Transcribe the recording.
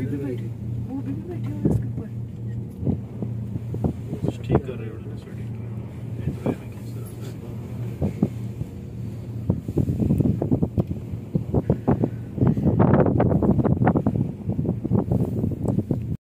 everybody.